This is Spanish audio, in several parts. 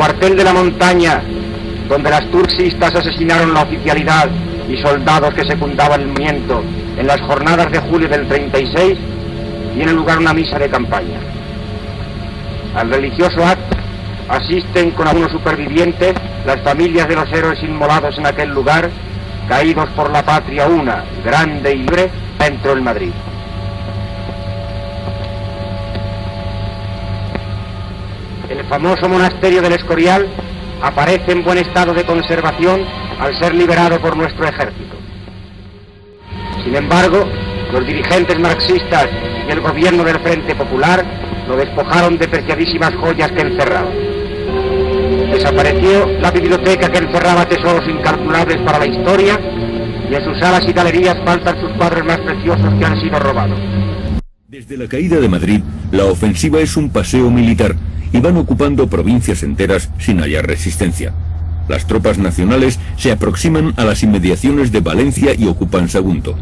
cuartel de la montaña, donde las turxistas asesinaron la oficialidad y soldados que secundaban el movimiento en las jornadas de julio del 36, tiene lugar una misa de campaña. Al religioso acto asisten con algunos supervivientes las familias de los héroes inmolados en aquel lugar, caídos por la patria una, grande y libre, dentro del Madrid. El famoso monasterio del Escorial aparece en buen estado de conservación al ser liberado por nuestro ejército. Sin embargo, los dirigentes marxistas y el gobierno del Frente Popular lo despojaron de preciadísimas joyas que encerraba. Desapareció la biblioteca que encerraba tesoros incalculables para la historia y en sus salas y galerías faltan sus cuadros más preciosos que han sido robados. Desde la caída de Madrid, la ofensiva es un paseo militar y van ocupando provincias enteras sin hallar resistencia. Las tropas nacionales se aproximan a las inmediaciones de Valencia y ocupan Sagunto.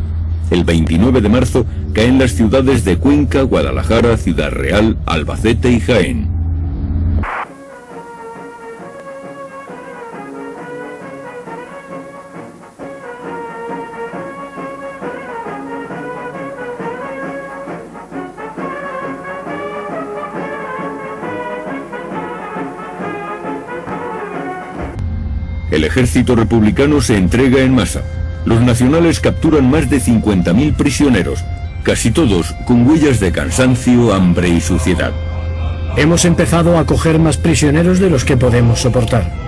El 29 de marzo caen las ciudades de Cuenca, Guadalajara, Ciudad Real, Albacete y Jaén. El ejército republicano se entrega en masa. Los nacionales capturan más de 50.000 prisioneros, casi todos con huellas de cansancio, hambre y suciedad. Hemos empezado a coger más prisioneros de los que podemos soportar.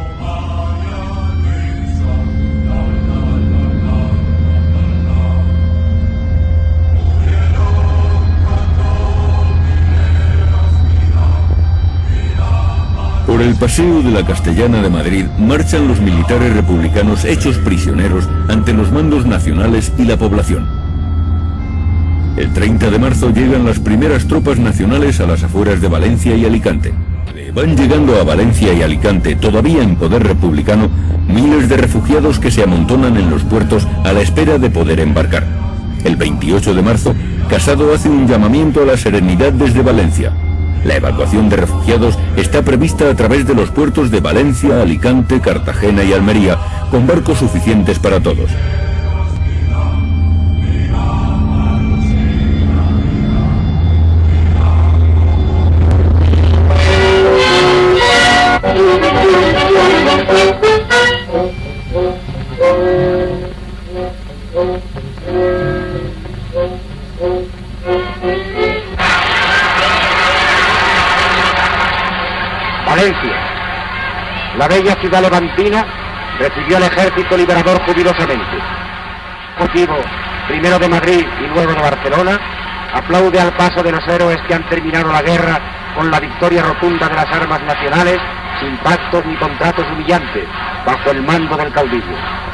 Paseo de la Castellana de Madrid marchan los militares republicanos hechos prisioneros ante los mandos nacionales y la población. El 30 de marzo llegan las primeras tropas nacionales a las afueras de Valencia y Alicante. Van llegando a Valencia y Alicante, todavía en poder republicano, miles de refugiados que se amontonan en los puertos a la espera de poder embarcar. El 28 de marzo, Casado hace un llamamiento a la serenidad desde Valencia. La evacuación de refugiados está prevista a través de los puertos de Valencia, Alicante, Cartagena y Almería, con barcos suficientes para todos. La bella ciudad levantina, recibió al ejército liberador jubilosamente. Motivo, primero de Madrid y luego de Barcelona, aplaude al paso de los héroes que han terminado la guerra con la victoria rotunda de las armas nacionales, sin pactos ni contratos humillantes, bajo el mando del caudillo.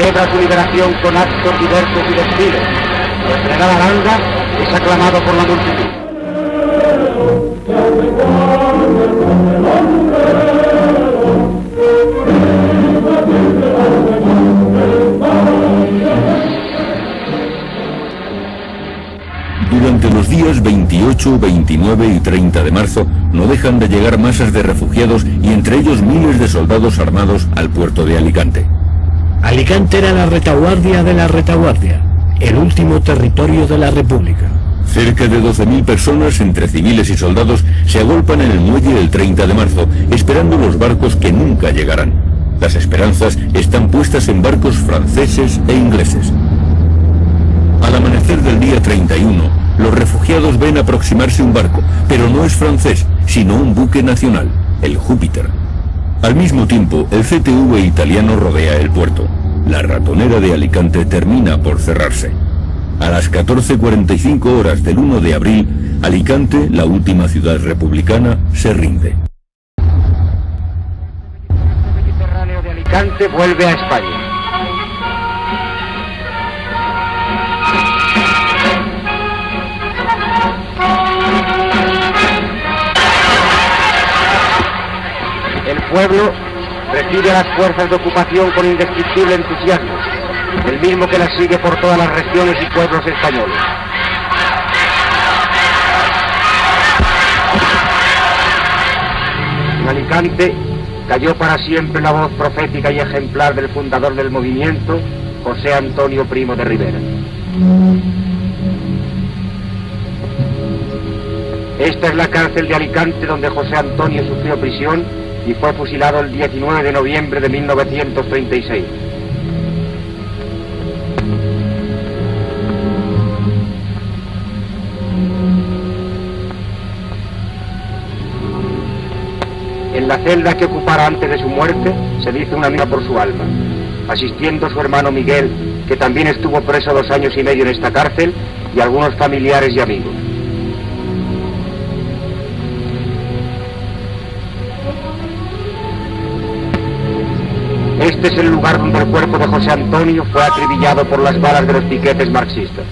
Celebra su liberación con actos diversos y desfiles. El general Aranda es aclamado por la multitud. Durante los días 28, 29 y 30 de marzo no dejan de llegar masas de refugiados y entre ellos miles de soldados armados al puerto de Alicante. Alicante era la retaguardia de la retaguardia, el último territorio de la República. Cerca de 12.000 personas, entre civiles y soldados, se agolpan en el muelle el 30 de marzo, esperando los barcos que nunca llegarán. Las esperanzas están puestas en barcos franceses e ingleses. Al amanecer del día 31, los refugiados ven aproximarse un barco, pero no es francés, sino un buque nacional, el Júpiter. Al mismo tiempo, el CTV italiano rodea el puerto. La ratonera de Alicante termina por cerrarse. A las 14.45 horas del 1 de abril, Alicante, la última ciudad republicana, se rinde. El Mediterráneo de Alicante vuelve a España. Pueblo recibe a las fuerzas de ocupación con indescriptible entusiasmo, el mismo que las sigue por todas las regiones y pueblos españoles. En Alicante cayó para siempre la voz profética y ejemplar del fundador del movimiento, José Antonio Primo de Rivera. Esta es la cárcel de Alicante donde José Antonio sufrió prisión y fue fusilado el 19 de noviembre de 1936. En la celda que ocupara antes de su muerte se dice una misa por su alma, asistiendo su hermano Miguel, que también estuvo preso dos años y medio en esta cárcel, y algunos familiares y amigos. Este es el lugar donde el cuerpo de José Antonio fue acribillado por las balas de los piquetes marxistas.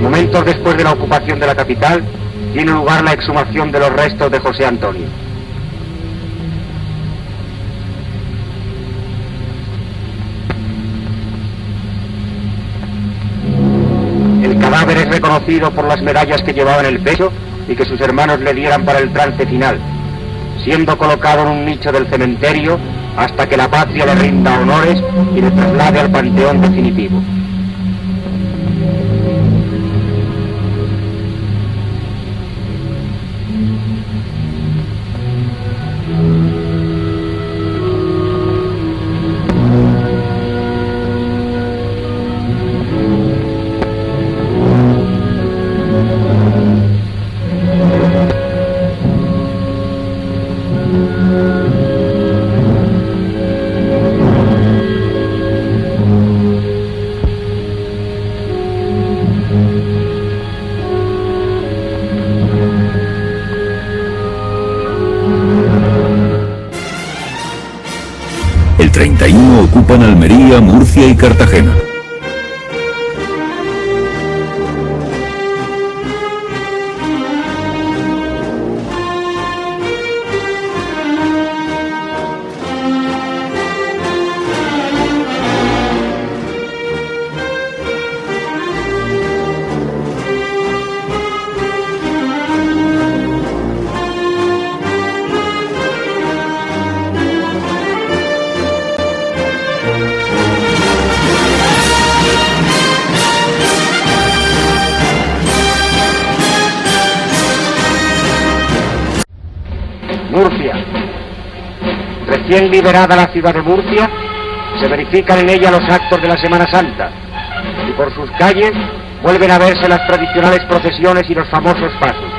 Momentos después de la ocupación de la capital, tiene lugar la exhumación de los restos de José Antonio. El cadáver es reconocido por las medallas que llevaba en el pecho y que sus hermanos le dieran para el trance final, siendo colocado en un nicho del cementerio hasta que la patria le rinda honores y le traslade al panteón definitivo. 31 ocupan Almería, Murcia y Cartagena. Recién liberada la ciudad de Murcia, se verifican en ella los actos de la Semana Santa y por sus calles vuelven a verse las tradicionales procesiones y los famosos pasos.